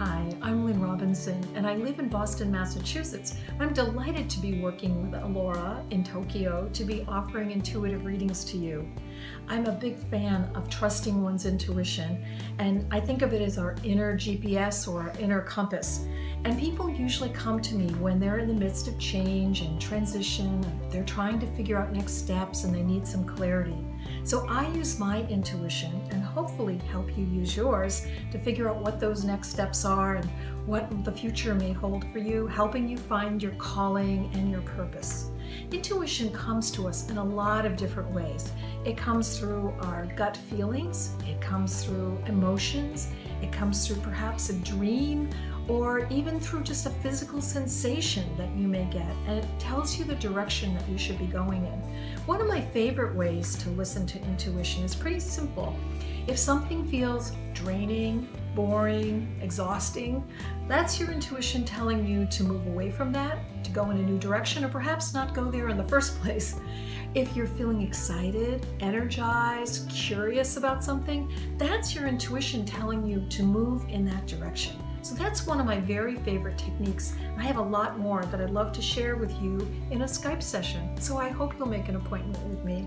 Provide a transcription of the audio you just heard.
Hi, I'm Lynn Robinson, and I live in Boston, Massachusetts. I'm delighted to be working with Alora in Tokyo to be offering intuitive readings to you. I'm a big fan of trusting one's intuition, and I think of it as our inner GPS or our inner compass. And people usually come to me when they're in the midst of change and transition, and they're trying to figure out next steps and they need some clarity. So I use my intuition and hopefully help you use yours to figure out what those next steps are and what the future may hold for you, helping you find your calling and your purpose. Intuition comes to us in a lot of different ways. It comes through our gut feelings, it comes through emotions, it comes through perhaps a dream or even through just a physical sensation that you may get, and it tells you the direction that you should be going in. One of my favorite ways to listen to intuition is pretty simple. If something feels draining, boring, exhausting, that's your intuition telling you to move away from that, to go in a new direction, or perhaps not go there in the first place. If you're feeling excited, energized, curious about something, that's your intuition telling you to move in that direction. So that's one of my very favorite techniques. I have a lot more that I'd love to share with you in a Skype session. So I hope you'll make an appointment with me.